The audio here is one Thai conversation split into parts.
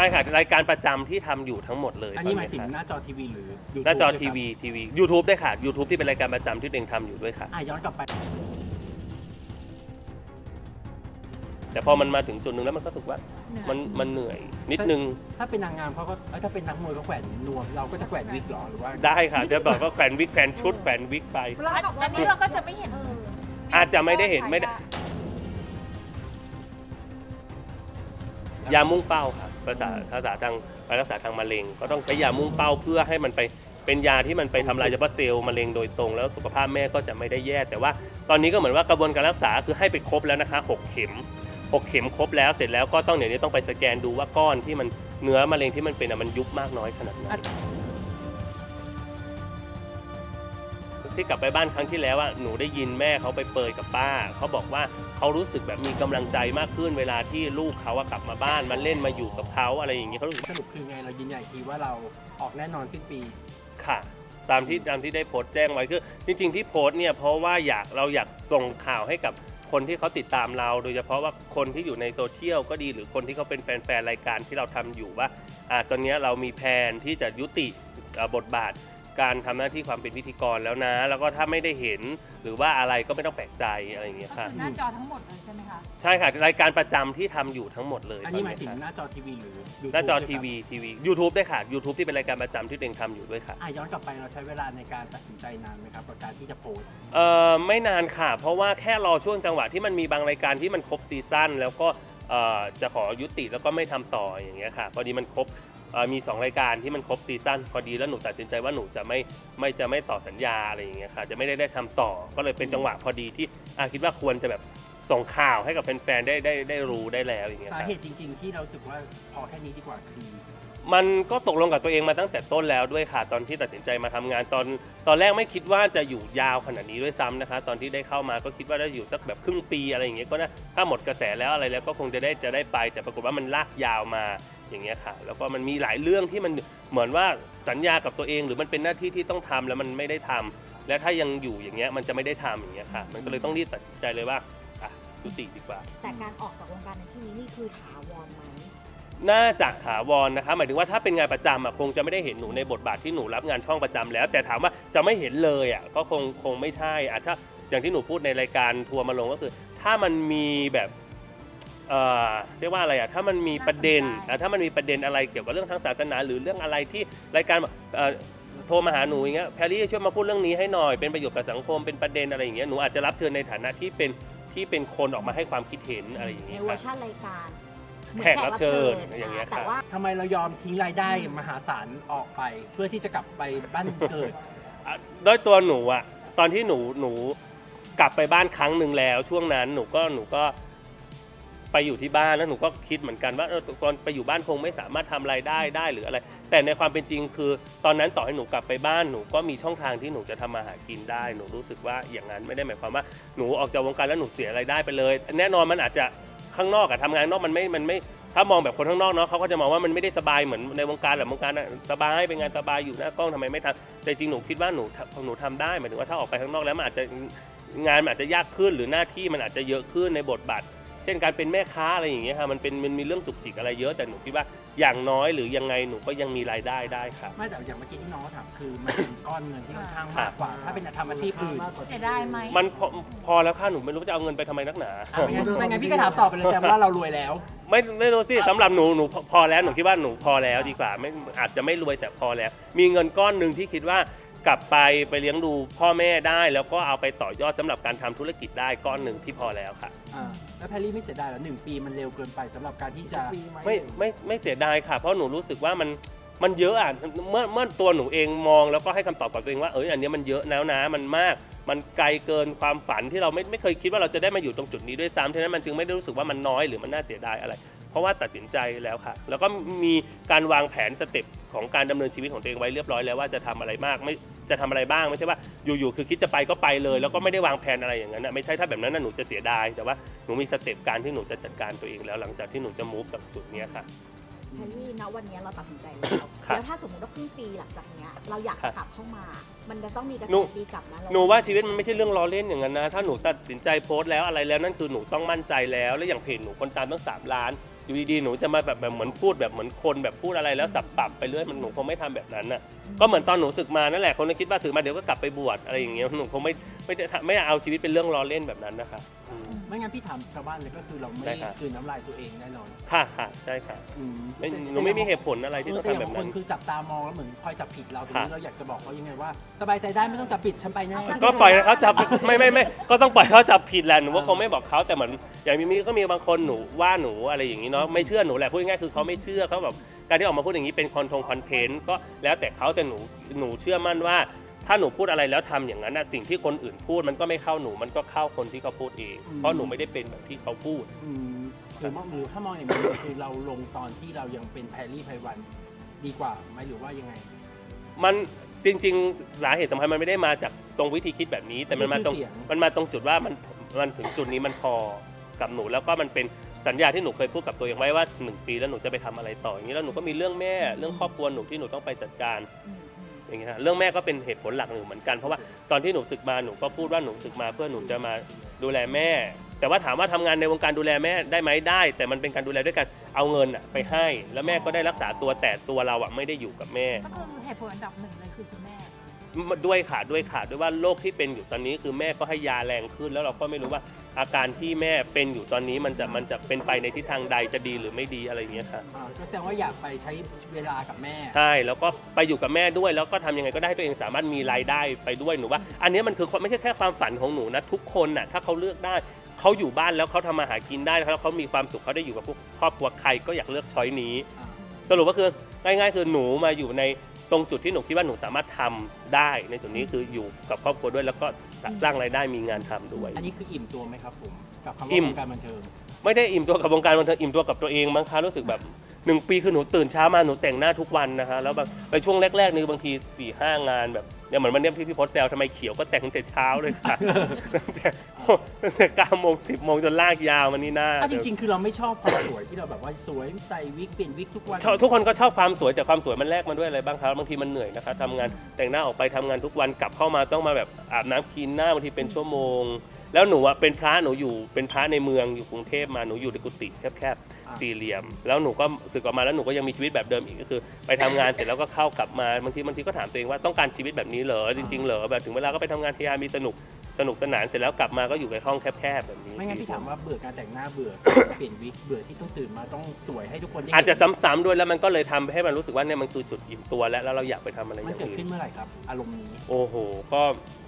ช่ค่ะรายการประจำที่ทำอยู่ทั้งหมดเลยอันนี้ตหมายถึงค่ะหน้าจอทีวีหรือ YouTube หน้าจอด้วยครับทีวีทีวียูทูบด้วยค่ะ YouTube ที่เป็นรายการประจำที่ตัวเองทำอยู่ด้วยค่ะ อะย้อนกลับไป แต่พอมันมาถึงจุดหนึ่งแล้วมันก็รู้สึกว่ามันมันเหนื่อยนิดนึง ถ้าเป็นนางงามเขาก็เอ้ยถ้าเป็นนักมวยเขาแขวนนวมเราก็จะแขวนวิกเหรอหรือว่าได้ค่ะเดี๋ยวบอกว่าแขวนวิกแขวนชุดแขวนวิกไป อันนี้เราก็จะไม่เห็นอาจจะไม่ได้เห็นไม่ได้ ยามุ่งเป้าค่ะ ภาษาภาษาทางการรักษาทางมะเร็ง ก็ต้องใช้ยามุ่งเป้าเพื่อให้มันไปเป็นยาที่มันไปทำลายเฉพาะเซลล์มะเร็งโดยตรง แล้วสุขภาพแม่ก็จะไม่ได้แย่ แต่ว่าตอนนี้ก็เหมือนว่ากระบวนการรักษาคือให้ไปครบแล้วนะคะหกเข็มหกเข็มครบแล้วเสร็จแล้วก็ต้องเดี๋ยวนี้ต้องไปสแกนดูว่าก้อนที่มันเนื้อมะเร็งที่มันเป็นอะมันยุบมากน้อยขนาดไหน ที่กลับไปบ้านครั้งที่แล้วอะหนูได้ยินแม่เขาไปเปรยกับป้าเขาบอกว่าเขารู้สึกแบบมีกำลังใจมากขึ้นเวลาที่ลูกเขาอะกลับมาบ้านมาเล่นมาอยู่กับเขาอะไรอย่างเงี้ยเขารู้สึกสรุปคือไงเรายินใหญ่ทีว่าเราออกแน่นอนสิ้นปีค่ะ ตามที่ตามที่ได้โพสต์แจ้งไว้คือจริง ๆ ที่โพสต์เนี่ยเพราะว่าอยากเราอยากส่งข่าวให้กับคนที่เขาติดตามเรา โดยเฉพาะว่าคนที่อยู่ในโซเชียลก็ดีหรือคนที่เขาเป็นแฟนๆรายการที่เราทำอยู่ว่าอ่าตอนเนี้ยเรามีแผนที่จะยุติอ่าบทบาท การทำหน้าที่ความเป็นพิธีกรแล้วนะ แล้วก็ถ้าไม่ได้เห็นหรือว่าอะไรก็ไม่ต้องแปลกใจอะไรอย่างเงี้ยค่ะหน้าจอทั้งหมดเลยใช่ไหมคะใช่ค่ะรายการประจำที่ทำอยู่ทั้งหมดเลยอันนี้หมายถึงค่ะหน้าจอทีวีหรือ YouTube หน้าจอด้วยครับทีวีทีวียูทูบด้วยค่ะ YouTube ที่เป็นรายการประจำที่ตัวเองทำอยู่ด้วยค่ะอะย้อนกลับไปเราใช้เวลาในการตัดสินใจนานไหมครับกับการที่จะโพสต์เอ่อไม่นานค่ะ เพราะว่าแค่รอช่วงจังหวะที่มันมีบางรายการที่มันครบ season แล้วก็เอ่อจะขอยุติแล้วก็ไม่ทำต่ออย่างเงี้ยค่ะพอดีมันครบเอ่อ มี 2 รายการที่มันครบ season พอดีแล้วหนูตัดสินใจว่าหนูจะไม่ไม่จะไม่ต่อสัญญาอะไรอย่างเงี้ยค่ะจะไม่ได้ได้ทำต่อ ก็เลยเป็นจังหวะพอดีที่อะคิดว่าควรจะแบบส่งข่าวให้กับแฟนๆได้ได้ได้รู้ได้แล้วอย่างเงี้ยสาค่ะเหตุจริง ๆ ที่เรารู้สึกว่าพอแค่นี้ดีกว่าคือมันก็ตกลงกับตัวเองมาตั้งแต่ต้นแล้วด้วยค่ะ ตอนที่ตัดสินใจมาทำงานตอน ตอนแรกไม่คิดว่าจะอยู่ยาวขนาดนี้ด้วยซ้ำนะคะ ตอนที่ได้เข้ามาก็คิดว่าได้อยู่สักแบบครึ่งปีอะไรอย่างเงี้ยก็นะถ้าหมดกระแสแล้วอะไรแล้วก็คงจะได้จะได้ไป แต่ปรากฏว่ามันลากยาวมา อย่างเงี้ยค่ะ แล้วก็มันมีหลายเรื่องที่มันเหมือนว่าสัญญากับตัวเอง หรือมันเป็นหน้าที่ที่ต้องทำแล้วมันไม่ได้ทำและถ้ายังอยู่อย่างเงี้ยมันจะไม่ได้ทำอย่างเงี้ยค่ะ มันก็เลยต้องรีบตัดสินใจเลยว่าอะยุติดีกว่า แต่การออกจากวงการในที่นี้นี่คือถาวรไหมน่าจะถาวรนะคะหมายถึงว่าถ้าเป็นงานประจำอะคงจะไม่ได้เห็นหนูในบทบาทที่หนูรับงานช่องประจำแล้ว แต่ถามว่าจะไม่เห็นเลยอะก็คงคงไม่ใช่อะถ้าอย่างที่หนูพูดในรายการทัวร์มาลงก็คือ ถ้ามันมีแบบ เอ่อเรียกว่าอะไรอะถ้ามันมีประเด็นน่าสนใจอะถ้ามันมีประเด็นอะไรเกี่ยวกับเรื่องทางศาสนา หรือเรื่องอะไรที่รายการแบบเอ่อโทรมาหาหนูอย่างเงี้ยแพรรี่ช่วยมาพูดเรื่องนี้ให้หน่อยเป็นประโยชน์กับสังคมเป็นประเด็นอะไรอย่างเงี้ยหนูอาจจะรับเชิญในฐานะที่เป็นที่เป็นคนออกมาให้ความคิดเห็นอะไรอย่างในเงี้ยเวอค่ะร์ชันรายการแขกรับเชิญอย่างเงี้ยแต่ค่ะว่าทำไมเรายอมทิ้งรายได้มหาศาลออกไป เพื่อที่จะกลับไปบ้านเกิด อะด้วยตัวหนูอะตอนที่หนูหนูกลับไปบ้านครั้งหนึ่งแล้ว ช่วงนั้นหนูก็หนูก็ ไปอยู่ที่บ้านแล้วหนูก็คิดเหมือนกันว่าเออตอนไปอยู่บ้านคงไม่สามารถทำรายได้ได้หรืออะไร แต่ในความเป็นจริงคือ ตอนนั้นต่อให้หนูกลับไปบ้านหนูก็มีช่องทางที่หนูจะทำมาหากินได้ หนูรู้สึกว่าอย่างนั้นไม่ได้หมายความว่าหนูออกจากวงการแล้วหนูเสียรายได้ไปเลย แน่นอนมันอาจจะข้างนอกอะทำงานนอกมันไม่มันไม่ถ้ามองแบบคนข้างนอกเนาะเขาก็จะมองว่ามันไม่ได้สบายเหมือนในวงการแหละวงการอะสบายเป็นงานสบายอยู่หน้ากล้องทำไมไม่ทำแต่จริงหนูคิดว่าหนูทำหนูทำได้หมายถึงว่าถ้าออกไปข้างนอกแล้วมันอาจจะ งานมันอาจจะยากขึ้นหรือหน้าที่มันอาจจะเยอะขึ้นในบทบาท เช่นการเป็นแม่ค้าอะไรอย่างเงี้ยค่ะมันเป็นมันมีเรื่องจุกจิกอะไรเยอะแต่หนูคิดว่าอย่างน้อยหรือยังไงหนูก็ยังมีรายได้ได้ค่ะไม่แต่อย่างเมื่อกี้ที่น้องเขาถามคือมันเป็นก้อนเงินที่ค่อนข้างมากกว่า ถ้าเป็นทำอาชีพอื่นเสียดายไหมมันพอพอแล้วค่ะหนูไม่รู้จะเอาเงินไปทำไมนักหนา อะเป็นไงเป็นไงพี่ก็ถามตอบไปเลยแซมว่าเรารวยแล้ว ไม่ไม่รู้สิสำหรับหนูหนูพอพอแล้วหนูคิดว่าหนูพอแล้วดีกว่าไม่อาจจะไม่รวยแต่พอแล้ว มีเงินก้อนหนึ่งที่คิดว่า กลับไปไปเลี้ยงดูพ่อแม่ได้ แล้วก็เอาไปต่อยอดสำหรับการทำธุรกิจได้ก้อนหนึ่งที่พอแล้วค่ะ อ่าแล้วแพรรี่ไม่เสียดายเหรอหนึ่งปีมันเร็วเกินไปสำหรับการที่จะไม่ไม่ไม่เสียดายค่ะ เพราะหนูรู้สึกว่ามันมันเยอะอะเมื่อเมื่อตัวหนูเองมองแล้วก็ให้คำตอบกับตัวเองว่าเอออันเนี้ยมันเยอะแล้วนะมันมาก มันไกลเกินความฝันที่เราไม่ไม่เคยคิดว่าเราจะได้มาอยู่ตรงจุดนี้ด้วยซ้ำฉะนั้นมันจึงไม่ได้รู้สึกว่ามันน้อยหรือมันน่าเสียดายอะไร เพราะว่าตัดสินใจแล้วค่ะ แล้วก็มีการวางแผน step ของการดำเนินชีวิตของตัวเองไว้เรียบร้อยแล้วว่าจะทำอะไรมากไม่จะทำอะไรบ้างไม่ใช่ว่าอยู่ๆคือคิดจะไปก็ไปเลย แล้วก็ไม่ได้วางแผนอะไรอย่างนั้นนะไม่ใช่ถ้าแบบนั้นนะหนูจะเสียดายแต่ว่าหนูมี step การที่หนูจะจัดการตัวเองแล้วหลังจากที่หนูจะ move กับจุดเนี้ยค่ะแพรรี่ณวันนี้เราตัดสินใจแล้วครับแล้วถ้าสมมติว่าครึ่งปีหลังจากเนี้ยเราอยากจะกลับครับเข้ามา มันจะต้องมีกระแสหนูตีกลับนะเรหนูว่าชีวิตมันไม่ใช่เรื่องล้อเล่นอย่างนั้นนะถ้าหนูตัดสินใจโพสต์แล้วอะไรแล้วนั่นคือหนูต้องมั่นใจแล้ว แล้วอย่างเพจหนูคนตามตั้ง3ล้าน อยู่ดีๆหนูจะมาแบบแบบเหมือนพูดแบบเหมือนคนแบบพูดอะไรแล้วสับปรับไปเรื่อยมันหนูคงไม่ทำแบบนั้นน่ะก็เหมือนตอนหนูศึกมานั่นแหละคนก็คิดว่าศึกมาเดี๋ยวก็กลับไปบวชอะไรอย่างเงี้ยหนูคงไม่ไม่ได้ไม่เอาชีวิตเป็นเรื่องล้อเล่นแบบนั้นนะคะอืม ไม่งั้นพี่ถามชาวบ้านเลยก็คือเราไม่ได้ครับคืนน้ำลายตัวเองแน่นอนค่ะค่ะใช่ค่ะอืมไม่หนูไม่มีเหตุผลอะไรที่ต้องแต่ทำแบบคนั้น นคือจับตามองแล้วเหมือนคอยจับผิดเราทีค่ะนี้เราอยากจะบอกเขายังไงว่า สบายใจได้ไม่ต้องจับผิดฉันไปแน่ ก็ปล่อยให้เขาจับไม่ไม่ไม่ก็ต้องปล่อยเขาจับผิดแหละหนูว่าคงไม่บอกเขาแต่เหมือนอย่างมีก็มีบางคนหนูว่าหนูอะไรอย่างนี้เนาะไม่เชื่อหนูแหละพูดง่ายๆคือเขาไม่เชื่อเขาแบบการที่ออกมาพูดอย่างนี้เป็นคอนทงคอนเทนต์ก็แล้วแต่เขาแต่หนูหนูเชื่อมั่นว่า ถ้าหนูพูดอะไรแล้วทำอย่างนั้นนะสิ่งที่คนอื่นพูดมันก็ไม่เข้าหนูมันก็เข้าคนที่เขาพูดเอง เพราะหนูไม่ได้เป็นแบบที่เขาพูดอืมหรือมองหรือถ้ามองอย่างนี้คือเราลงตอนที่เรายังเป็นแพรรี่ไพวันดีกว่าไหมหรือว่ายังไง มันจริง ๆ สาเหตุสำคัญมันไม่ได้มาจากตรงวิธีคิดแบบนี้ แต่มันมาตรงชื่อเสียงมันมาตรงจุดว่ามันมันถึงจุดนี้มันพอกับหนูแล้วก็มันเป็นสัญญาที่หนูเคยพูดกับตัวเองไว้ว่าหนึ่งปีแล้วหนูจะไปทำอะไรต่ออย่างนี้แล้วหนูก็มีเรื่องแม่เรื่องครอบครัวหนูที่หนูต้องไปจัดการ อย่างเงี้ยฮะเรื่องแม่ก็เป็นเหตุผลหลักหนึ่งเหมือนกันเพราะว่าตอนที่หนูศึกมาหนูก็พูดว่าหนูศึกมาเพื่อหนูจะมาดูแลแม่ แต่ว่าถามว่าทำงานในวงการดูแลแม่ได้ไหมได้ แต่มันเป็นการดูแลด้วยการเอาเงินอะไปให้ แล้วแม่ก็ได้รักษาตัวแต่ตัวเราอะไม่ได้อยู่กับแม่ ก็คือเหตุผลอันดับหนึ่งเลยคือคุณแม่ ด้วยค่ะด้วยค่ะด้วยว่าโรคที่เป็นอยู่ตอนนี้คือแม่ก็ให้ยาแรงขึ้น แล้วเราก็ไม่รู้ว่าอาการที่แม่เป็นอยู่ตอนนี้มันจะมันจะเป็นไปในทิศทางใดจะดีหรือไม่ดีอะไรอย่างเงี้ยค่ะ อ่าก็แสดงว่าอยากไปใช้เวลากับแม่ ใช่แล้วก็ไปอยู่กับแม่ด้วย แล้วก็ทำยังไงก็ได้ให้ตัวเองสามารถมีรายได้ไปด้วยหนูว่า อันนี้มันคือความไม่ใช่แค่ความฝันของหนูนะทุกคนน่ะถ้าเขาเลือกได้เขาอยู่บ้านแล้วเขาทำมาหากินได้แล้วเขามีความสุขเขาได้อยู่กับพวกครอบครัวใครก็อยากเลือกช้อยนี้ อ่า สรุปก็คือง่ายๆคือหนูมาอยู่ใน ตรงจุดที่หนูคิดว่าหนูสามารถทำได้ ในจุดนี้คืออยู่กับครอบครัวด้วย แล้วก็สร้างรายได้มีงานทำด้วย อันนี้คืออิ่มตัวไหมครับผมกับคำอิ่ว่ามวงการบันเทิงไม่ได้อิ่มตัวกับวงการบันเทิงอิ่มตัวกับตัวเองบางครั้งรู้สึกแบบหนึ่งปีคือหนูตื่นเช้ามาหนูแต่งหน้าทุกวันนะคะแล้วแบบในช่วงแรกๆนี่บางที4ี่ห้างานแบบ เนี่ยเหมือนวันเนี้ยพี่พี่พศแซวทำไมเขียวก็แต่งตั้งแต่เช้าเลยค่ะตั้งแต่ตั้งแต่เก้าโมงสิบโมงจนลากยาวมานี่หน้าอะจริงๆ คือเราไม่ชอบความสวยที่เราแบบว่าสวยใส่วิกเปลี่ยนวิกทุกวันชอบทุกคนก็ชอบความสวยแต่ความสวยมันแลกมาด้วยอะไรบ้างครับบางทีมันเหนื่อยนะคะทำงานแต่งหน้าออกไปทำงานทุกวันกลับเข้ามาต้องมาแบบอาบน้ำคลีนหน้าบางทีเป็นชั่วโมง แล้วหนูอะเป็นพระหนูอยู่เป็นพระในเมืองอยู่กรุงเทพมาหนูอยู่ในกุฏิแคบๆ สี่เหลี่ยม แล้วหนูก็สึกออกมาแล้วหนูก็ยังมีชีวิตแบบเดิมอีกก็คือ ไปทำงานเสร็จแล้วก็เข้ากลับมาบางทีบางทีก็ถามตัวเองว่าต้องการชีวิตแบบนี้เหรอจริงๆเหรอแบบถึงเวลาก็ไปทำงานพยายามมีสนุกสนุกสนานเสร็จแล้วกลับมาก็อยู่ในห้องแคบๆแบบนี้ไม่งั้นพี่ถามว่าเบื่อการแต่งหน้าเบื่อเปลี่ยนวิกเบื่อที่ต้องตื่นมาต้องสวยให้ทุกคนได้เห็นอาจจะซ้ำๆด้วยแล้วมันก็เลยทำให้มันรู้สึกว่าเนี่ยมันคือจุดอิ่มตัวแล้วแล้วเราอยากไปทำอะไรอมันย่างเกิดอื่ขึ้นนเมื่อไหร่ครับอารมณ์นี้โอ้โห ก็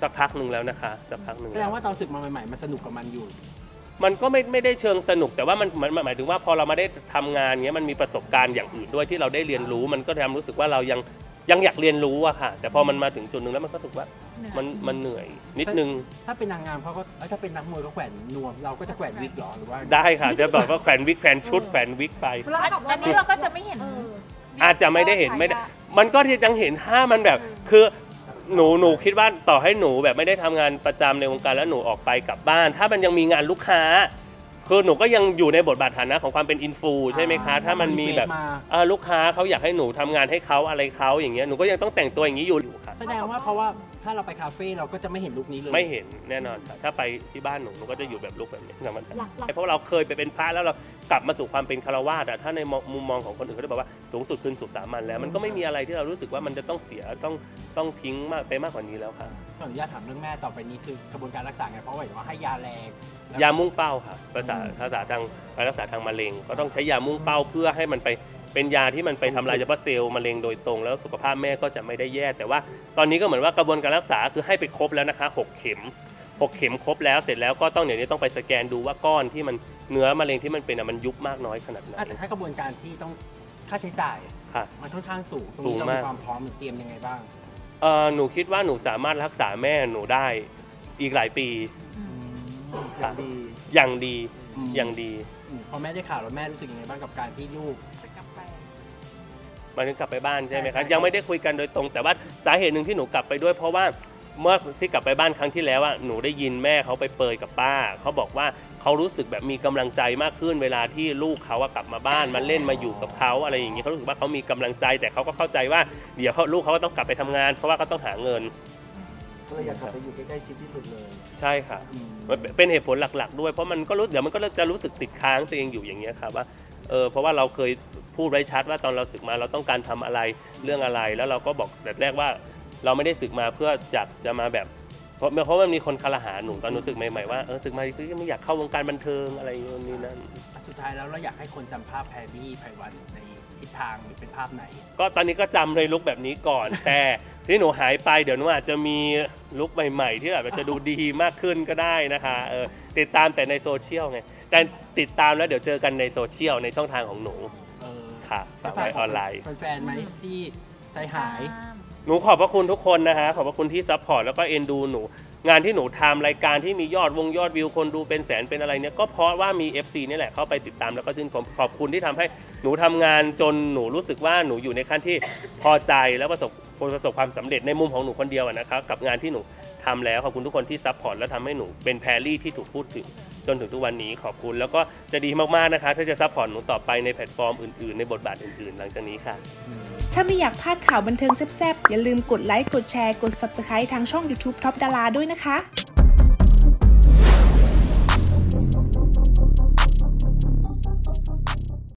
สักพักหนึ่งแล้วนะคะสักพักหนึ่งแสดแล้งวว่าตอนศึกมาใหม่ๆมันสนุกกับมันอยู่ มันก็ไม่ไม่ได้เชิงสนุกแต่ว่ามันมันมันหมายถึงว่าพอเรามาได้ทำงานเงี้ยมันมีประสบการณ์อย่างอื่นด้วยที่เราได้เรียนรู้ มันก็ทำรู้สึกว่าเรายังยังอยากเรียนรู้อะค่ะ แต่พอมันมาถึงจุดหนึ่งแล้วมันก็รู้สึกว่าเหนื่อยมันมันเหนื่อยนิดนึง ถ้าเป็นนางงามเขาก็เอ้ยถ้าเป็นนักมวยก็แขวนนวม เราก็จะแขวนวิกเหรอหรือว่าได้ค่ะจะแบบว่าแขวนวิกแขวนชุดแขวนวิกไป อันนี้เราก็จะไม่เห็นเอออาจจะไม่ได้เห็นไม่ได้มันก็ยังเห็นถ้ามันแบบคือ หนูหนูคิดว่าต่อให้หนูแบบไม่ได้ทำงานประจำในวงการแล้วหนูออกไปกลับบ้าน ถ้ามันยังมีงานลูกค้า คือหนูก็ยังอยู่ในบทบาทฐานะของความเป็นอินฟูใช่ไหมคะ ถ้ามันมีแบบมาเอ่อลูกค้าเขาอยากให้หนูทำงานให้เขาอะไรเขาอย่างเงี้ยหนูก็ยังต้องแต่งตัวอย่างนี้อยู่ค่ะ แสดงว่าเพราะว่า ถ้าเราไปคาเฟ่เราก็จะไม่เห็นลุคนี้เลย ไม่เห็นแน่นอนค่ะถ้าไปที่บ้านหนูหนูก็จะอยู่แบบลุกแบบนี้ธรรมดาหลักหลักเพราะเราเคยไปเป็นพระแล้วเรากลับมาสู่ความเป็นคารวาสอะถ้าในมุมมองของคนอื่นเขาจะบอกว่าสูงสุดคือสุขสามัญแล้ว มันก็ไม่มีอะไรที่เรารู้สึกว่ามันจะต้องเสียต้องต้องทิ้งมากไปมากกว่านี้แล้วค่ะขออนุญาตถามเรื่องแม่ต่อไปนี้คือกระบวนการรักษาไงเพราะว่าเห็นว่าให้ยาแรงแล้วยามุ่งเป้าค่ะภาษาภาษาทางการรักษาทางมะเร็ง ก็ต้องใช้ยามุ่งเป้าเพื่อให้มันไป เป็นยาที่มันไปทำลายเฉพาะเซลล์มะเร็งโดยตรง แล้วสุขภาพแม่ก็จะไม่ได้แย่ แต่ว่าตอนนี้ก็เหมือนว่ากระบวนการรักษาคือให้ไปครบแล้วนะคะหกเข็มหกเข็มครบแล้วเสร็จแล้วก็ต้องเดี๋ยวนี้ต้องไปสแกนดูว่าก้อนที่มันเนื้อมะเร็งที่มันเป็นอะมันยุบมากน้อยขนาดไหนอะแต่ถ้ากระบวนการที่ต้องค่าใช้จ่าย ค่ะ มันค่อนข้างสูงตรงสูงนี้เรามาก มีความพร้อมเตรียมยังไงบ้างเอ่อหนูคิดว่าหนูสามารถรักษาแม่หนูได้อีกหลายปีอย่างดี อย่างดีอืมอย่างดีอืม พอแม่ได้ข่าวแล้วแม่รู้สึกยังไงบ้างกับการที่ลูกจะกลับไปหมายถึงกลับไปบ้านใช่ไหมใช่ครับ ใช่ยังไม่ได้คุยกันโดยตรง แต่ว่าสาเหตุหนึ่งที่หนูกลับไปด้วย เพราะว่าเมื่อที่กลับไปบ้านครั้งที่แล้วอะหนูได้ยินแม่เขาไปเปรยกับป้าเขาบอกว่าเขารู้สึกแบบมีกำลังใจมากขึ้น เวลาที่ลูกเขาอะกลับมาบ้านมาเล่นมาอยู่กับเขาอะไรอย่างนี้เขารู้สึกว่าเขามีกำลังใจ แต่เขาก็เข้าใจว่าเดี๋ยวเขาลูกเขาก็ต้องกลับไปทำงาน เพราะว่าเขาต้องหาเงิน ก็เลยอยากกลับไปอยู่ใกล้ๆชิดที่สุดเลยใช่ค่ะอืมมันเป็นเป็นเหตุผลหลัก ๆ ด้วยเพราะมันก็รู้เดี๋ยวมันก็จะรู้สึกติดค้างตัวเองอยู่อย่างเงี้ยค่ะว่าเออเพราะว่าเราเคยพูดไว้ชัดว่าตอนเราศึกมาเราต้องการทำอะไรเรื่องอะไร แล้วเราก็บอกแต่แรกว่าเราไม่ได้ศึกมาเพื่ออยากจะมาแบบ เพราะเพราะมันมีคนคารหาหนูตอนหนูศึกใหม่ๆว่าเออศึกมาก็ไม่อยากเข้าวงการบันเทิงอะไรอย่างนี้นั่นสุดท้ายแล้วเราอยากให้คนจำภาพแพรรี่ไพวันใน ทิศทางหรือเป็นภาพไหน ก็ตอนนี้ก็จำเลย look แบบนี้ก่อน แต่ที่หนูหายไปเดี๋ยวหนูอาจจะมี look ใหม่ๆ ที่แบบจะดูดีมากขึ้นก็ได้นะคะเออติดตามแต่ในโซเชียลไงแต่ติดตามแล้วเดี๋ยวเจอกันในโซเชียลในช่องทางของหนูเออค่ะฝากไว้ออนไลน์ แฟนๆไหมที่ใจหาย หนูขอบพระคุณทุกคนนะฮะขอบพระคุณที่ support แล้วก็เอ็นดูหนู งานที่หนูทำรายการที่มียอดวงยอดวิวคนดูเป็นแสนเป็นอะไรเนี่ยก็เพราะว่ามี FC นี่แหละเข้าไปติดตามแล้วก็ชื่นชมขอบคุณที่ทำให้หนูทำงานจนหนูรู้สึกว่าหนูอยู่ในขั้นที่พอใจแล้วประสบประสบความสำเร็จในมุมของหนูคนเดียวนะครับกับงานที่หนูทำแล้วขอบคุณทุกคนที่ support และทำให้หนูเป็นแพรรี่ที่ถูกพูดถึงจนถึงทุกวันนี้ขอบคุณแล้วก็จะดีมากๆนะคะถ้าจะ support หนูต่อไปในแพลตฟอร์มอื่นๆ ในบทบาทอื่นๆ หลังจากนี้ค่ะ ถ้าไม่อยากพลาดข่าวบันเทิงแซ่บๆ อย่าลืมกดไลค์ กดแชร์ กด Subscribe ทางช่อง YouTube Top ดาราด้วยนะคะ